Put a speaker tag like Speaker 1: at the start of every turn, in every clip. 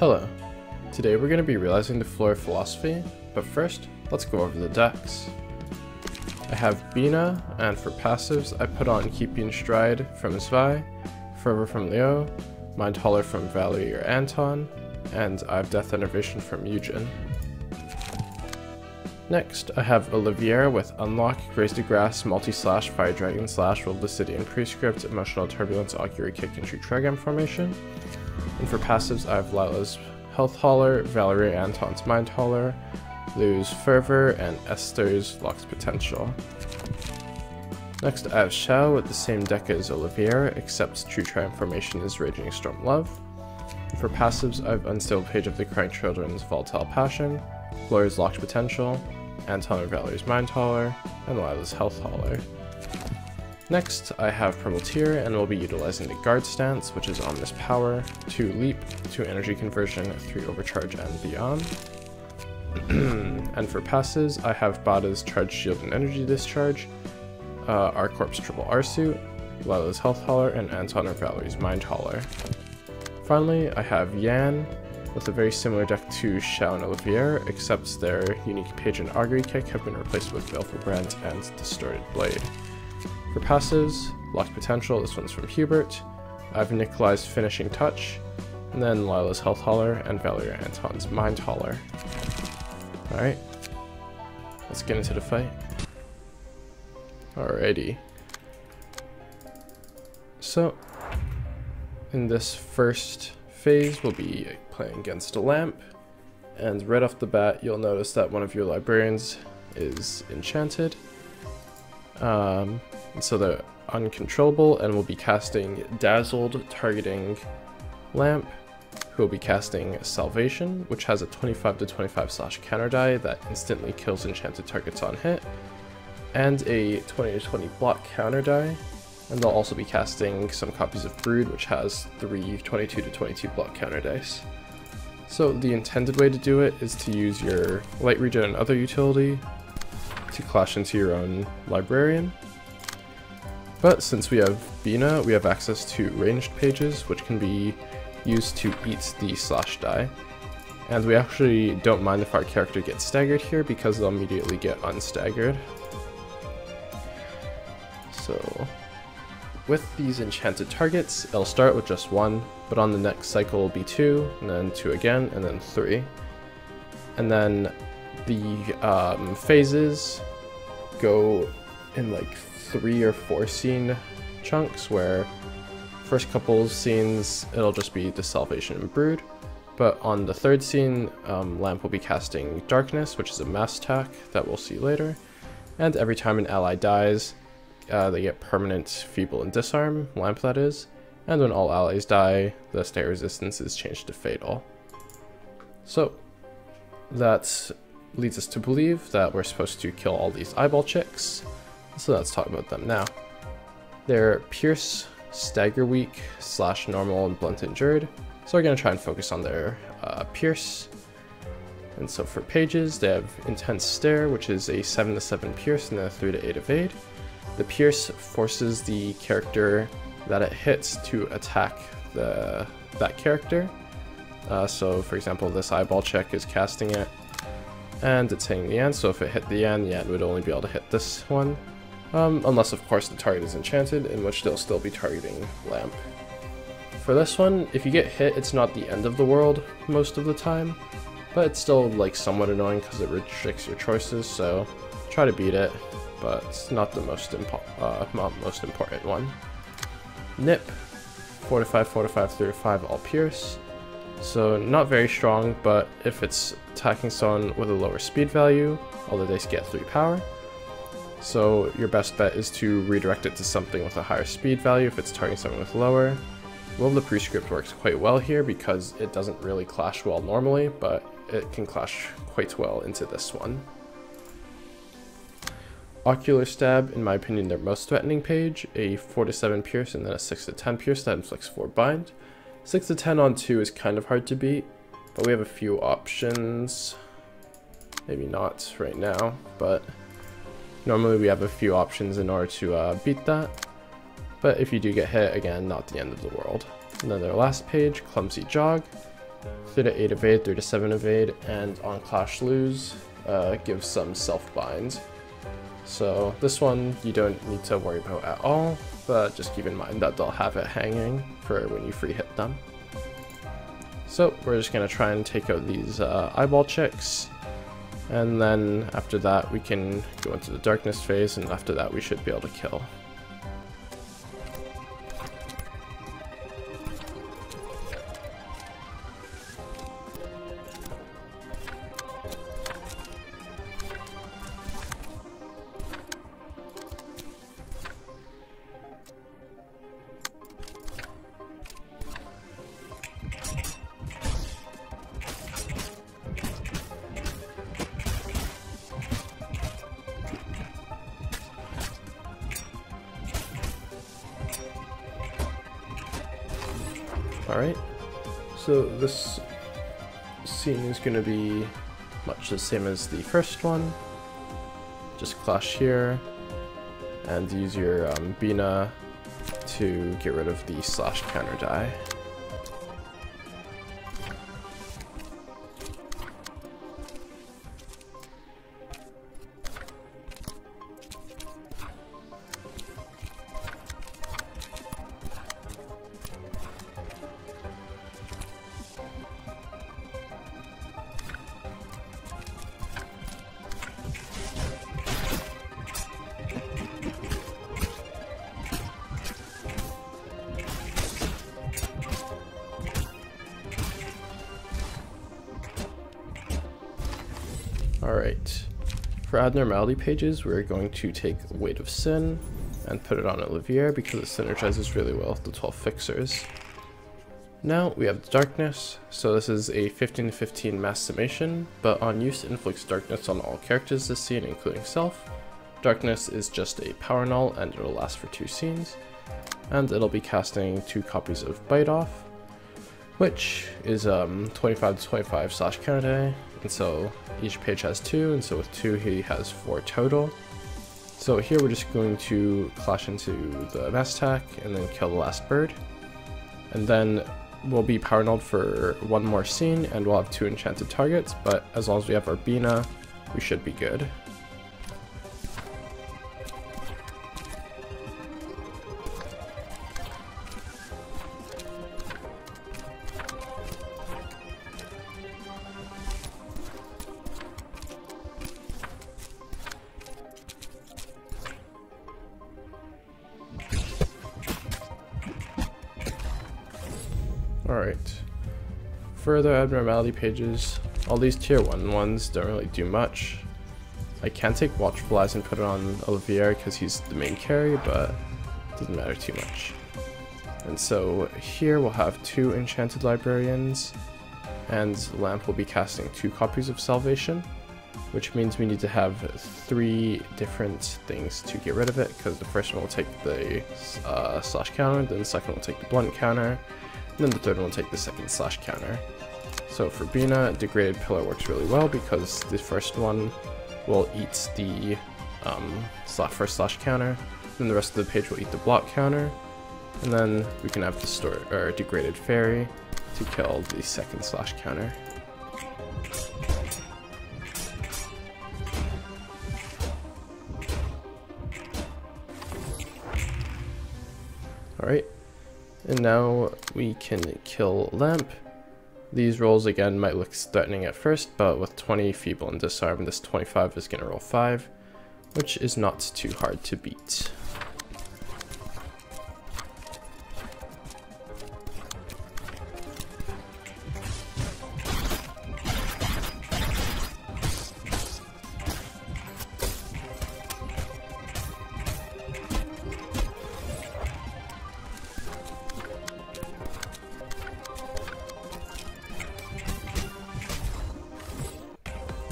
Speaker 1: Hello. Today we're going to be realizing the floor of philosophy, but first, let's go over the decks. I have Binah, and for passives, I put on Keeping Stride from Zwei, Fervor from Leo, Mind Hauler from Valerie or Anton, and I have Death Enervation from Eugen. Next, I have Olivier with Unlock, Graze the Grass, Multi-Slash, Fire Dragon Slash, Will Obsidian Prescript, Emotional Turbulence, Augury Kick, and True Trigram formation. And for passives, I have Lila's Health Hauler, Valerie Anton's Mind Hauler, Lou's Fervor, and Esther's Locked Potential. Next, I have Xiao with the same deck as Olivier, except True Transformation is Raging Storm Love. For passives, I have Unstable Page of the Crying Children's Volatile Passion, Gloria's Locked Potential, Anton and Valerie's Mind Hauler, and Lila's Health Hauler. Next, I have Purple Tear, and we'll be utilizing the Guard Stance, which is Ominous Power, 2 Leap, 2 Energy Conversion, 3 Overcharge, and Beyond. and for passes, I have Bada's Charge Shield and Energy Discharge, uh, Arcorp's Triple R Suit, Lila's Health Hauler, and Anton or Valerie's Mind Hauler. Finally, I have Yan, with a very similar deck to Xiao and Olivier, except their unique Page and Augury Kick have been replaced with Baleful Brand and Distorted Blade. For passives, Locked Potential, this one's from Hubert, I have Nikolai's Finishing Touch, and then Lila's Health Hauler and Valeria Anton's Mind Hauler. Alright, let's get into the fight. Alrighty. So, in this first phase, we'll be playing against a lamp. And right off the bat, you'll notice that one of your librarians is enchanted. Um, so they're uncontrollable and will be casting Dazzled, targeting Lamp, who will be casting Salvation, which has a 25 to 25 slash counter die that instantly kills enchanted targets on hit, and a 20 to 20 block counter die, and they'll also be casting some copies of Brood, which has three 22 to 22 block counter dice. So the intended way to do it is to use your Light Regen and other utility to clash into your own Librarian. But since we have Binah, we have access to ranged pages, which can be used to eat the slash die. And we actually don't mind if our character gets staggered here because they'll immediately get unstaggered. So with these enchanted targets, it'll start with just one, but on the next cycle will be two, and then two again, and then three. And then the um, phases go in like three or four scene chunks where first couple scenes it'll just be the Salvation and Brood, but on the third scene, um, Lamp will be casting Darkness, which is a mass attack that we'll see later, and every time an ally dies, uh, they get permanent Feeble and Disarm, Lamp that is, and when all allies die, the stay resistance is changed to Fatal. So, that leads us to believe that we're supposed to kill all these eyeball chicks, so let's talk about them now. They're Pierce, Stagger Weak, slash Normal, and Blunt Injured. so we're going to try and focus on their uh, Pierce. And so for pages, they have Intense Stare, which is a 7 to 7 Pierce and a 3 to 8 Evade. The Pierce forces the character that it hits to attack the that character. Uh, so for example, this eyeball check is casting it, and it's hitting the end, so if it hit the end, yeah, it would only be able to hit this one. Um, unless of course the target is enchanted, in which they'll still be targeting Lamp. For this one, if you get hit, it's not the end of the world most of the time, but it's still like somewhat annoying because it restricts your choices, so try to beat it but it's not the most, impo uh, most important one. Nip, 45, 45, 35, all pierce. So not very strong, but if it's attacking someone with a lower speed value, all the dice get 3 power. So your best bet is to redirect it to something with a higher speed value if it's targeting something with lower. Will of the Prescript works quite well here because it doesn't really clash well normally, but it can clash quite well into this one. Ocular Stab, in my opinion, their most threatening page, a 4 to 7 pierce and then a 6 to 10 pierce that inflicts 4 bind. 6 to 10 on 2 is kind of hard to beat, but we have a few options. Maybe not right now, but normally we have a few options in order to uh, beat that. But if you do get hit, again, not the end of the world. Their last page, Clumsy Jog, 3 to 8 evade, 3 to 7 evade, and on Clash Lose, uh, gives some self-bind. So this one you don't need to worry about at all, but just keep in mind that they'll have it hanging for when you free hit them. So we're just going to try and take out these uh, eyeball chicks, and then after that we can go into the darkness phase, and after that we should be able to kill. Going to be much the same as the first one. Just clash here, and use your um, Binah to get rid of the slash counter die. For abnormality pages, we're going to take Weight of Sin and put it on Olivier because it synergizes really well with the 12 fixers. Now we have Darkness, so this is a 15 to 15 mass summation, but on use inflicts darkness on all characters this scene, including self. Darkness is just a power null and it'll last for two scenes, and it'll be casting two copies of Bite Off, which is um, 25 to 25 slash counter and so each page has two, and so with two he has four total. So here we're just going to clash into the mass attack and then kill the last bird. And then we'll be power nulled for one more scene and we'll have two enchanted targets, but as long as we have our Binah, we should be good. Further abnormality pages. All these tier 1 ones don't really do much. I can take Watchful Eyes and put it on Olivier because he's the main carry, but it doesn't matter too much. And so here we'll have two Enchanted Librarians, and Lamp will be casting two copies of Salvation, which means we need to have three different things to get rid of it, because the first one will take the uh, slash counter, then the second will take the blunt counter, and then the third one will take the second slash counter. So for Binah, Degraded Pillar works really well because the first one will eat the um, slash first slash counter, then the rest of the page will eat the block counter, and then we can have the store or Degraded Fairy to kill the second slash counter. Alright, and now we can kill Lamp. These rolls again might look threatening at first, but with 20 Feeble and Disarm, this 25 is going to roll 5, which is not too hard to beat.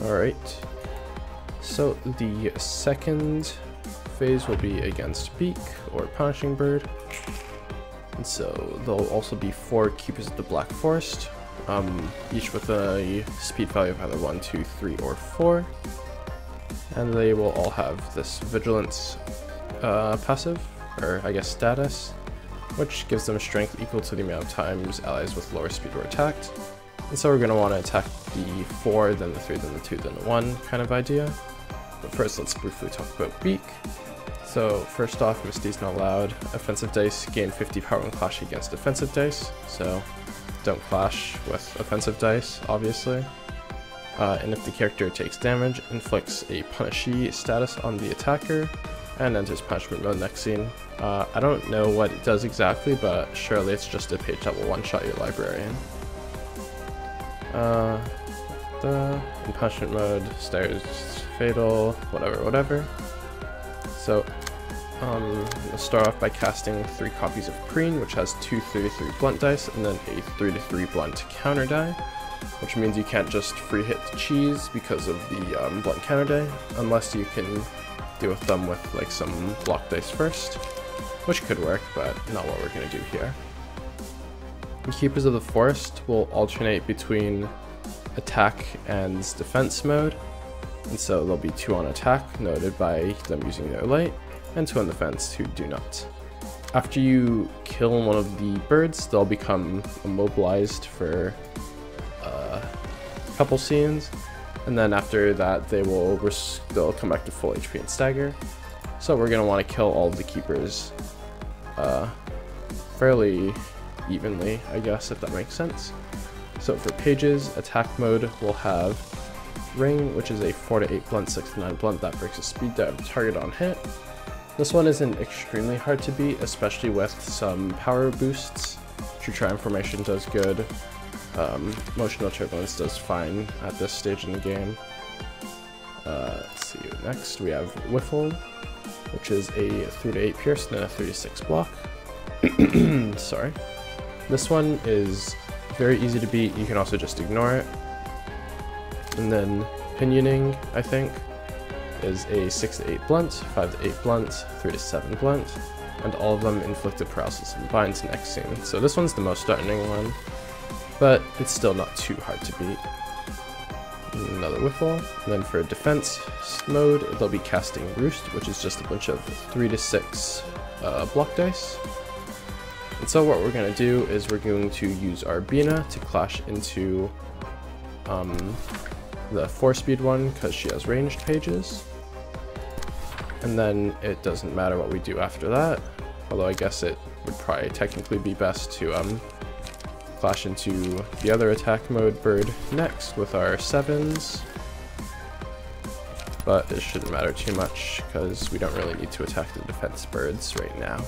Speaker 1: Alright. So the second phase will be against Beak or Punishing Bird. And so there'll also be four Keepers of the Black Forest, um, each with a speed value of either 1, 2, 3, or 4. And they will all have this Vigilance uh, passive, or I guess status, which gives them strength equal to the amount of times allies with lower speed were attacked. And so we're going to want to attack the 4, then the 3, then the 2, then the 1 kind of idea. But first let's briefly talk about Beak. So first off, Misty's not allowed. Offensive dice gain 50 power when clashing against defensive dice, so don't clash with offensive dice, obviously. Uh, and if the character takes damage, inflicts a Punishee status on the attacker, and enters punishment mode next scene. Uh, I don't know what it does exactly, but surely it's just a page that will one-shot your librarian. Uh, the in punishment mode, stairs, fatal, whatever, whatever. So, um, we'll start off by casting three copies of Preen, which has two 33 blunt dice, and then a 3 to 3 blunt counter die which means you can't just free hit the cheese because of the um, blunt counter die, unless you can deal with them with like some block dice first, which could work, but not what we're to do here. The Keepers of the Forest will alternate between attack and defense mode, and so there'll be two on attack, noted by them using their light, and two on defense who do not. After you kill one of the birds, they'll become immobilized for a couple scenes, and then after that they will they'll come back to full HP and stagger. So we're gonna want to kill all the keepers uh, fairly evenly, I guess, if that makes sense. So for pages, attack mode will have Ring, which is a 4 to 8 blunt, 6 to 9 blunt that breaks a speed down target on hit. This one isn't extremely hard to beat, especially with some power boosts. True Transformation does good, um, Motional Turbulence does fine at this stage in the game. Uh, let's see, next we have Whiffle, which is a 3 to 8 pierce and a 3 to 6 block. Sorry. This one is very easy to beat, you can also just ignore it. And then Pinioning, I think, is a 6 to 8 blunt, 5 to 8 blunt, 3 to 7 blunt, and all of them inflict inflicted paralysis and binds next scene. So this one's the most threatening one but it's still not too hard to beat. Another Whiffle, and then for defense mode, they'll be casting Roost, which is just a bunch of 3 to 6 uh, block dice. And so what we're going to do is we're going to use our Binah to clash into um, the 4-speed one, because she has ranged pages. And then it doesn't matter what we do after that, although I guess it would probably technically be best to um, Clash into the other attack mode bird next with our sevens. But it shouldn't matter too much because we don't really need to attack the defense birds right now.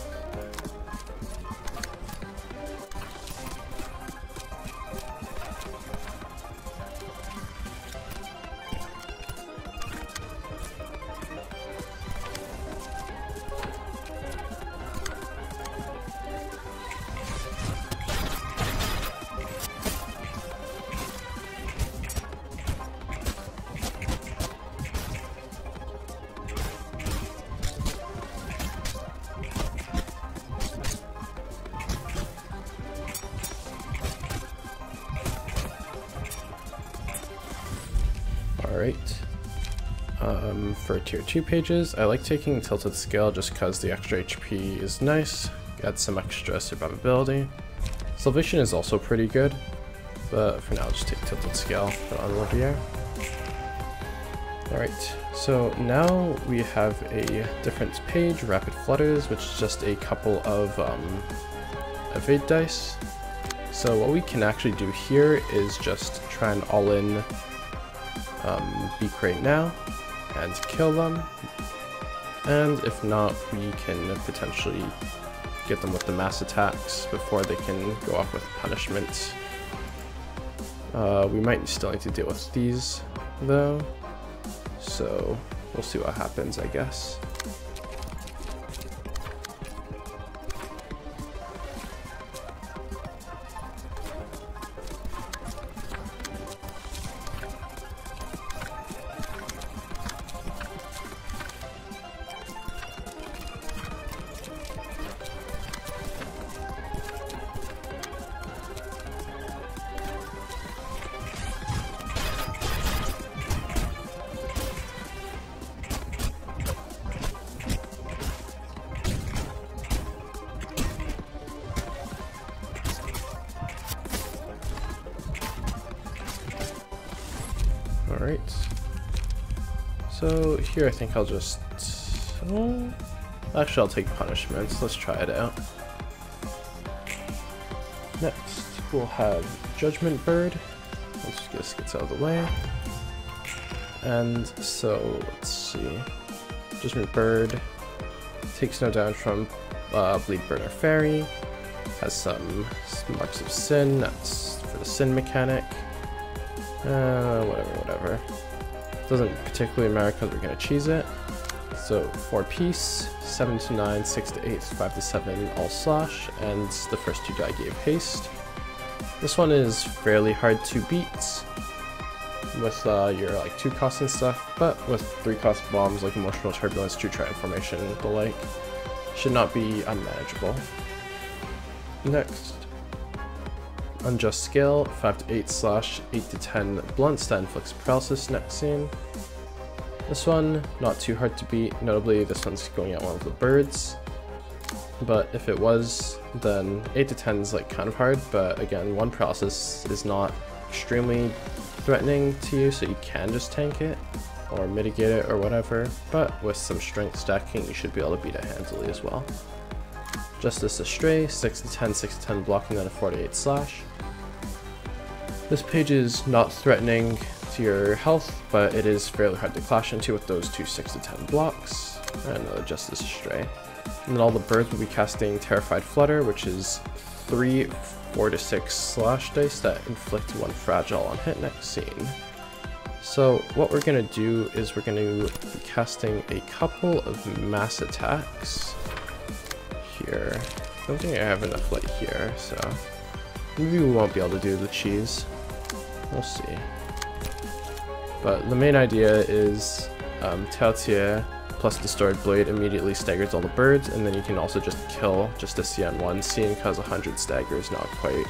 Speaker 1: 2 pages, I like taking Tilted Scale just because the extra HP is nice, adds some extra survivability. Salvation is also pretty good, but for now I'll just take Tilted Scale put on here. Alright, so now we have a different page, Rapid Flutters, which is just a couple of um, evade dice. So what we can actually do here is just try and all-in um, Beak right now and kill them. And if not, we can potentially get them with the mass attacks before they can go off with punishment. Uh, we might still need to deal with these, though. So we'll see what happens, I guess. So here I think I'll just... Actually I'll take punishments. Let's try it out. Next we'll have Judgment Bird. Let's just get this out of the way. And so let's see. Judgment Bird takes no damage from uh, Bleed Burner Fairy. Has some marks of sin, that's for the sin mechanic. Uh, whatever, whatever. Doesn't particularly matter because we're gonna cheese it. So 4 piece, 7 to 9, 6 to 8, 5 to 7, all slash, and the first two die gave haste. This one is fairly hard to beat with uh, your like two cost and stuff, but with three cost bombs like Emotional Turbulence, True Transformation, the like, should not be unmanageable. Next, Unjust Scale, 5 to 8 slash 8 to 10 blunt that inflicts paralysis next scene. This one, not too hard to beat, notably this one's going at one of the birds. But if it was, then 8 to 10 is like kind of hard, but again, one paralysis is not extremely threatening to you, so you can just tank it or mitigate it or whatever, but with some strength stacking, you should be able to beat it handily as well. Justice Astray, 6 to 10, 6 to 10 blocking, then a 48 slash. This page is not threatening to your health, but it is fairly hard to clash into with those two 6 to 10 blocks, and another Justice Astray. And then all the birds will be casting Terrified Flutter, which is 3 4 to 6 slash dice that inflict 1 fragile on hit next scene. So what we're going to do is we're going to be casting a couple of mass attacks here. I don't think I have enough light here, so maybe we won't be able to do the cheese. We'll see. But the main idea is um, Taotie plus Distorted Blade immediately staggers all the birds, and then you can also just kill just a CN1. Seeing cause 100 stagger is not quite,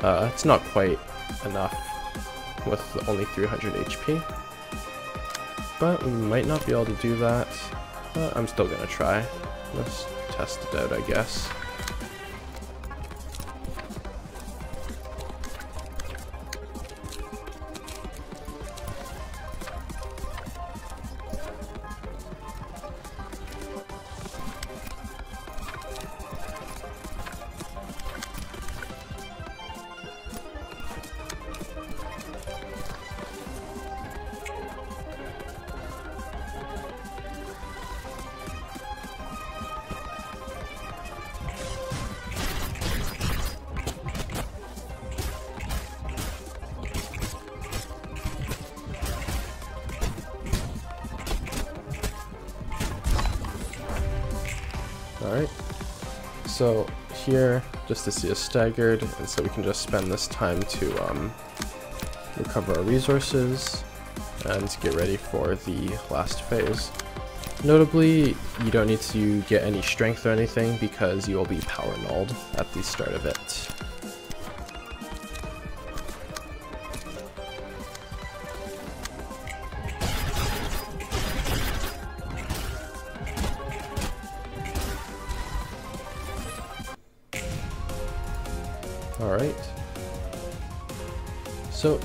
Speaker 1: uh, it's not quite enough with only 300 HP. But we might not be able to do that, but I'm still gonna try. Let's test it out, I guess. So here, just to see us staggered, and so we can just spend this time to um, recover our resources and get ready for the last phase. Notably, you don't need to get any strength or anything because you will be power nulled at the start of it.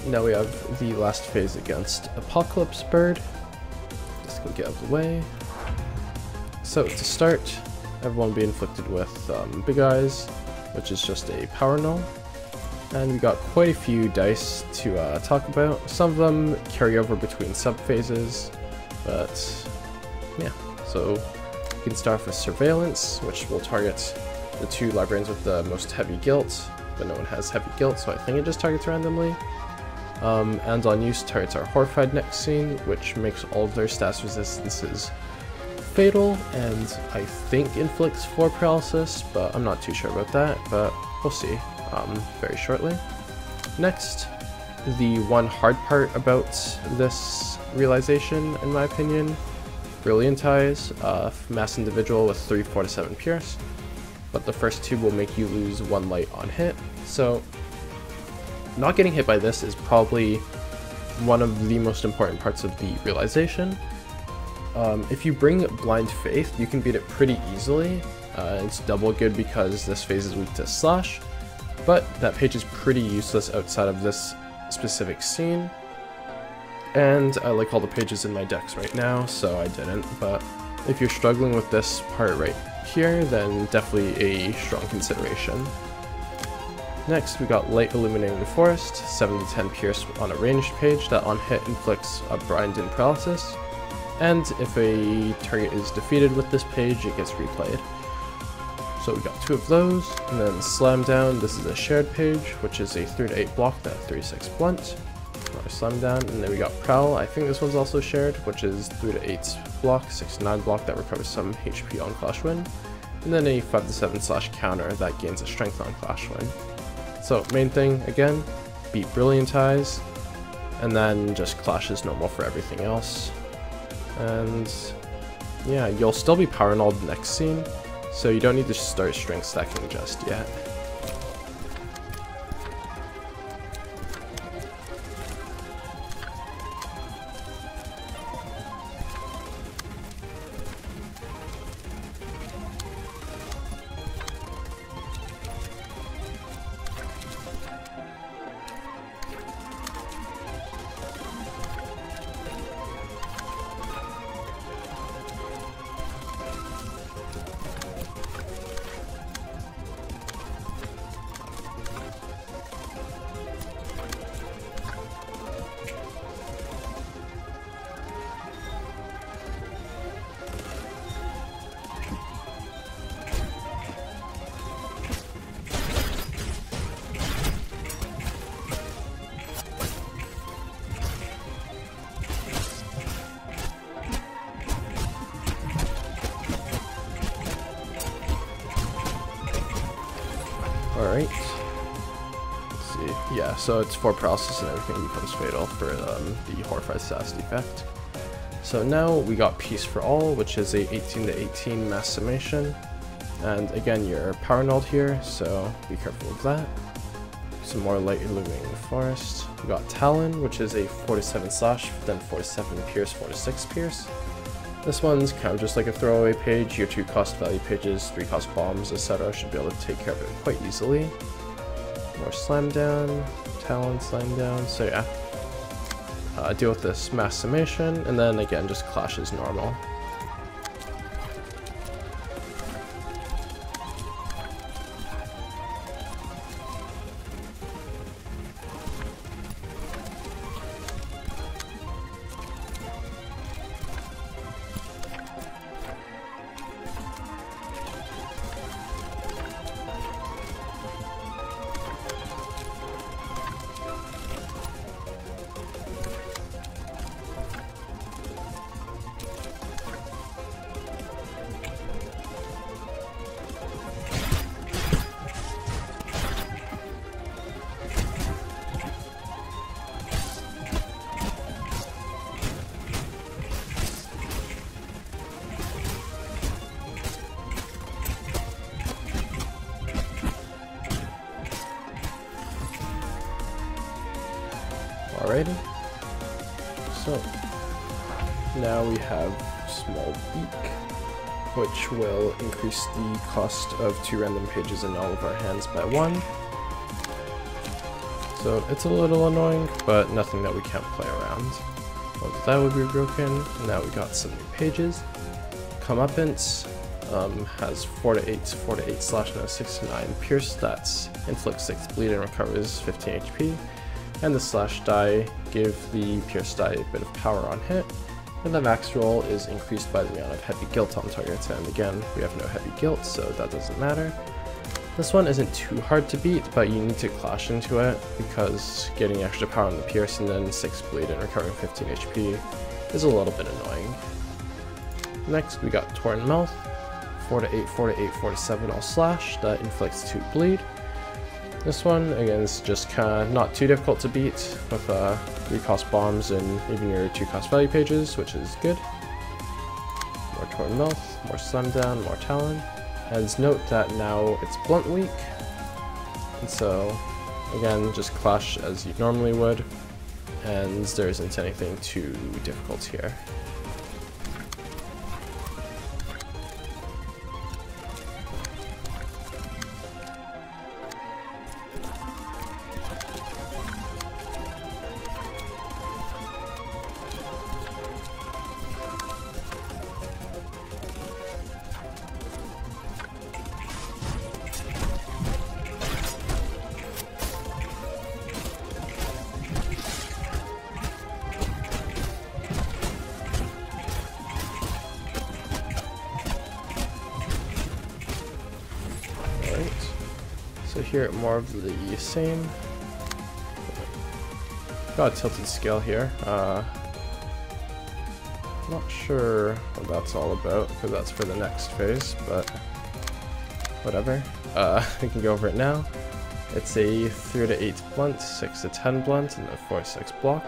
Speaker 1: Now we have the last phase against Apocalypse Bird. Let's go get out of the way. So to start, everyone be inflicted with um, Big Eyes, which is just a power null. And we got quite a few dice to uh, talk about. Some of them carry over between sub-phases, but yeah. So we can start off with Surveillance, which will target the two librarians with the most heavy guilt, but no one has heavy guilt, so I think it just targets randomly. Um, and on use targets are horrified next scene, which makes all of their stats resistances fatal, and I think inflicts 4 paralysis, but I'm not too sure about that, but we'll see um, very shortly. Next, the one hard part about this realization, in my opinion, Brilliant Eyes, uh, mass individual with 3, 4 to 7 pierce but the first two will make you lose one light on hit. So not getting hit by this is probably one of the most important parts of the realization. Um, if you bring Blind Faith, you can beat it pretty easily. Uh, it's double good because this phase is weak to Slash, but that page is pretty useless outside of this specific scene. and I like all the pages in my decks right now, so I didn't, but if you're struggling with this part right here, then definitely a strong consideration. Next, we got Light Illuminating the Forest, 7 to 10 Pierce on a ranged page that on hit inflicts a Bind and Paralysis, and if a target is defeated with this page, it gets replayed. So we got two of those, and then Slam Down, this is a shared page, which is a 3 to 8 block that 3-6 blunt. Another Slam Down, and then we got Prowl, I think this one's also shared, which is 3 to 8 block, 6 to 9 block that recovers some HP on Clash Win, and then a 5 to 7 slash counter that gains a strength on Clash Win. So main thing, again, beat Brilliant Eyes, and then just Clash is normal for everything else. And yeah, you'll still be the next scene, so you don't need to start strength stacking just yet. Yeah, so it's for paralysis and everything becomes fatal for um, the Horrified Status defect. So now we got Peace for All, which is a 18 to 18 mass summation. And again, you're power nulled here, so be careful of that. Some more light illuminating the forest. We got Talon, which is a 47 slash, then 47 pierce, 46 pierce. This one's kind of just like a throwaway page. Your two cost value pages, three cost bombs, etc. should be able to take care of it quite easily. More slam down, talon slam down. So yeah, uh, deal with this mass summation, and then again just clashes normal. Now we have Small Beak, which will increase the cost of two random pages in all of our hands by one. So it's a little annoying, but nothing that we can't play around. Well, that would be broken. Now we got some new pages. Comeuppance um, has 4 to 8, 4 to 8 slash no 6 to 9 pierce stats, inflicts 6 bleed and recovers 15 HP and the slash die give the pierce die a bit of power on hit, and the max roll is increased by the amount of heavy guilt on targets, and again, we have no heavy guilt, so that doesn't matter. This one isn't too hard to beat, but you need to clash into it, because getting extra power on the pierce and then 6 bleed and recovering 15 HP is a little bit annoying. Next, we got Torn Mouth, 4 to 8, 4 to 8, 4 to 7 all slash, that inflicts 2 bleed, this one, again, is just kind of not too difficult to beat with uh, 3 cost bombs and even your 2 cost value pages, which is good. More Torn Mouth, more Slam Down, more Talon. As note that now it's Blunt Weak, and so, again, just Clash as you normally would, and there isn't anything too difficult here. Here more of the same. Got a tilted scale here. Uh, not sure what that's all about, because that's for the next phase, but whatever. Uh, we can go over it now. It's a 3 to 8 blunt, 6 to 10 blunt, and a 4 6 block.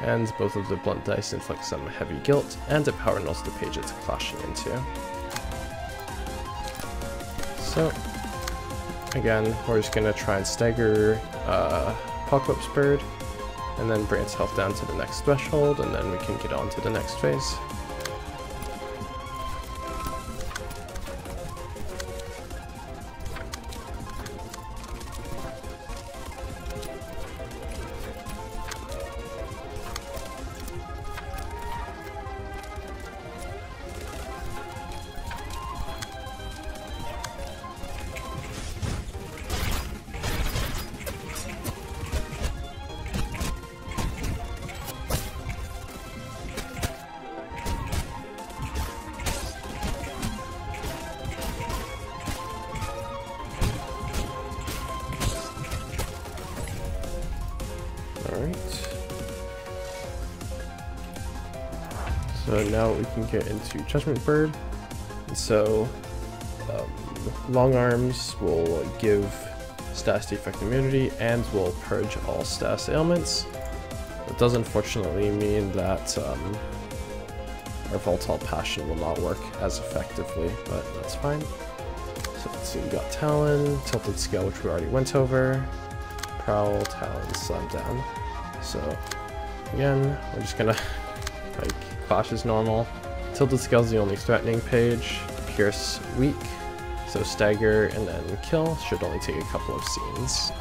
Speaker 1: And both of the blunt dice inflict some heavy guilt, and a power nulls the page it's clashing into. So, again, we're just gonna try and stagger uh, Apocalypse Bird, and then bring its health down to the next threshold, and then we can get on to the next phase. So now we can get into Judgment Bird. So, um, Long Arms will give status defect immunity and will purge all status ailments. It does unfortunately mean that um, our Volatile Passion will not work as effectively, but that's fine. So let's see, we got Talon, Tilted Scale, which we already went over, Prowl, Talon, Slam Down. So, again, we're just gonna, like, Clash is normal. Tilted Scale's is the only threatening page, Pierce weak, so Stagger and then Kill should only take a couple of scenes.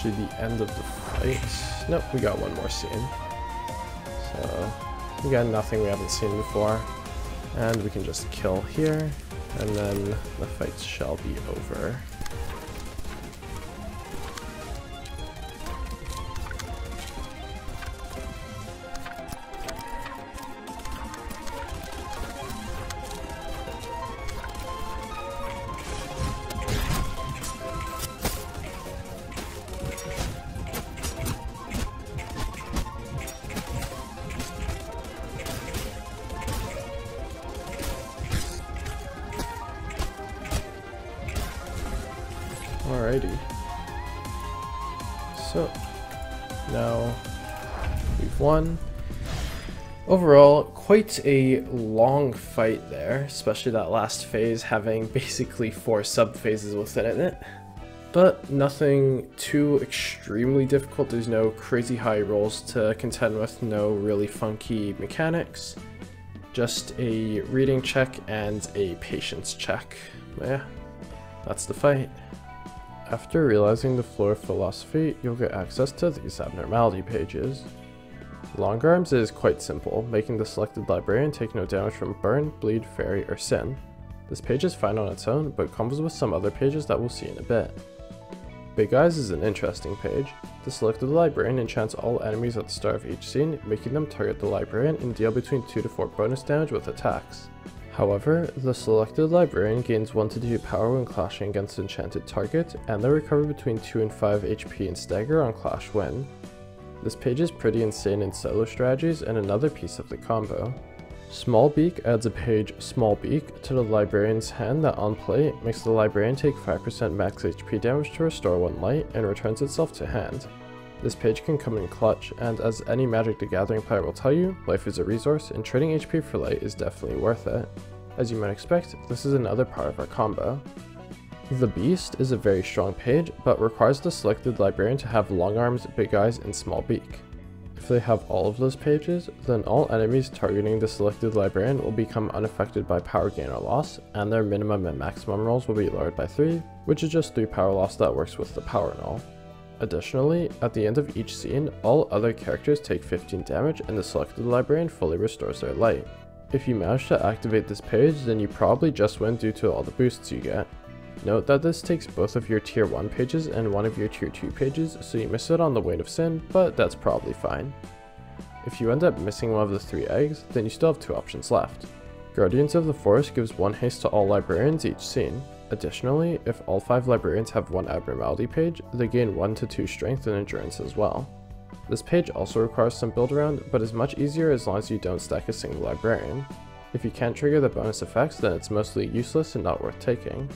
Speaker 1: Actually the end of the fight. Nope, we got one more scene. So, we got nothing we haven't seen before. And we can just kill here, and then the fight shall be over. Quite a long fight there, especially that last phase having basically four sub-phases within it. But nothing too extremely difficult, there's no crazy high rolls to contend with, no really funky mechanics. Just a reading check and a patience check. Yeah, that's the fight. After realizing the floor philosophy, you'll get access to these abnormality pages. Long Arms is quite simple, making the selected librarian take no damage from Burn, Bleed, Fairy, or Sin. This page is fine on its own, but comes with some other pages that we'll see in a bit. Big Eyes is an interesting page. The selected librarian enchants all enemies at the start of each scene, making them target the librarian and deal between 2 to 4 bonus damage with attacks. However, the selected librarian gains 1 to 2 power when clashing against enchanted target, and they recover between 2 and 5 HP and stagger on clash win. This page is pretty insane in solo strategies and another piece of the combo. Small Beak adds a page Small Beak to the librarian's hand that on play makes the librarian take 5% max HP damage to restore 1 light and returns itself to hand. This page can come in clutch, and as any Magic the Gathering player will tell you, life is a resource and trading HP for light is definitely worth it. As you might expect, this is another part of our combo. The Beast is a very strong page, but requires the selected librarian to have long arms, big eyes, and small beak. If they have all of those pages, then all enemies targeting the selected librarian will become unaffected by power gain or loss, and their minimum and maximum rolls will be lowered by 3, which is just 3 power loss that works with the power null. Additionally, at the end of each scene, all other characters take 15 damage and the selected librarian fully restores their light. If you manage to activate this page, then you probably just win due to all the boosts you get. Note that this takes both of your tier 1 pages and one of your tier 2 pages, so you miss it on the Weight of Sin, but that's probably fine. If you end up missing one of the 3 eggs, then you still have 2 options left. Guardians of the Forest gives 1 haste to all librarians each scene. Additionally, if all 5 librarians have 1 abnormality page, they gain 1 to 2 strength and endurance as well. This page also requires some build around, but is much easier as long as you don't stack a single librarian. If you can't trigger the bonus effects, then it's mostly useless and not worth taking.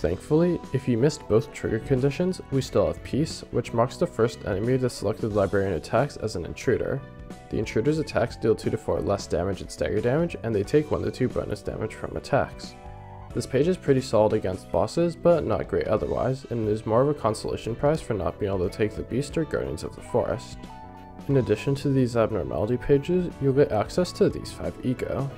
Speaker 1: Thankfully, if you missed both trigger conditions, we still have Peace, which marks the first enemy the selected librarian attacks as an intruder. The intruder's attacks deal 2 to 4 less damage and stagger damage, and they take 1 to 2 bonus damage from attacks. This page is pretty solid against bosses, but not great otherwise, and is more of a consolation prize for not being able to take the Beast or Guardians of the Forest. In addition to these abnormality pages, you'll get access to these 5 ego.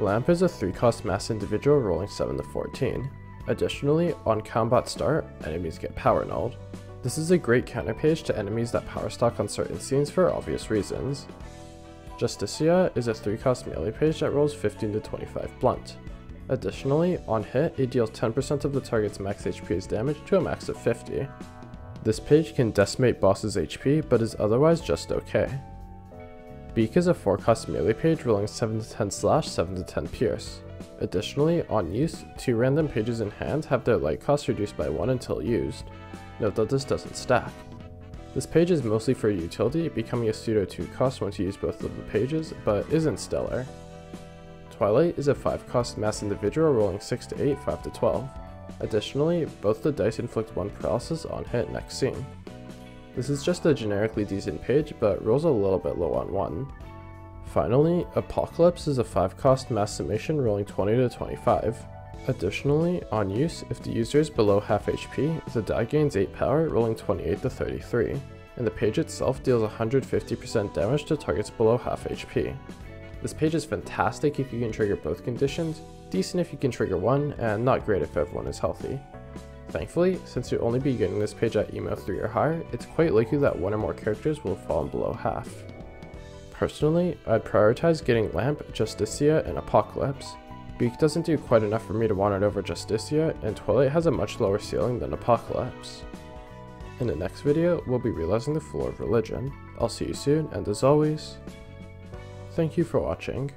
Speaker 1: Lamp is a 3 cost mass individual rolling 7 to 14. Additionally, on combat start, enemies get power nulled. This is a great counter page to enemies that power stock on certain scenes for obvious reasons. Justitia is a 3 cost melee page that rolls 15 to 25 blunt. Additionally, on hit, it deals 10% of the target's max HP as damage to a max of 50. This page can decimate bosses' HP, but is otherwise just okay. Beak is a 4 cost melee page rolling 7 to 10 slash, 7 to 10 pierce. Additionally, on use, two random pages in hand have their light cost reduced by 1 until used. Note that this doesn't stack. This page is mostly for utility, becoming a pseudo 2 cost once you use both of the pages, but isn't stellar. Twilight is a 5 cost mass individual rolling 6 to 8, 5 to 12. Additionally, both the dice inflict 1 paralysis on hit next scene. This is just a generically decent page, but rolls a little bit low on 1. Finally, Apocalypse is a 5 cost mass summation rolling 20 to 25. Additionally, on use, if the user is below half HP, the die gains 8 power rolling 28 to 33, and the page itself deals 150% damage to targets below half HP. This page is fantastic if you can trigger both conditions, decent if you can trigger one, and not great if everyone is healthy. Thankfully, since you'll only be getting this page at emo 3 or higher, it's quite likely that one or more characters will fall below half. Personally, I'd prioritize getting Lamp, Justitia, and Apocalypse. Beak doesn't do quite enough for me to want it over Justitia, and Twilight has a much lower ceiling than Apocalypse. In the next video, we'll be realizing the floor of religion. I'll see you soon, and as always, thank you for watching.